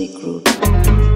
Music Group.